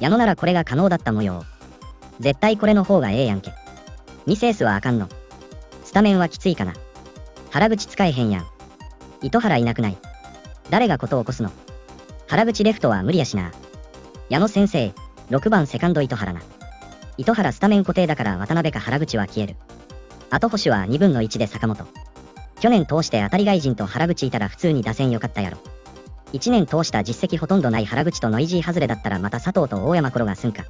矢野ならこれが可能だった模様。絶対これの方がええやんけ。ミセースはあかんの。スタメンはきついかな。原口使えへんやん。糸原いなくない。誰がこと起こすの原口レフトは無理やしな。矢野先生、6番セカンド糸原な。糸原スタメン固定だから渡辺か原口は消える。後星は2分の1で坂本。去年通して当たり外人と原口いたら普通に打線良かったやろ。1年通した実績ほとんどない原口とノイジー外れだったらまた佐藤と大山頃がすんか。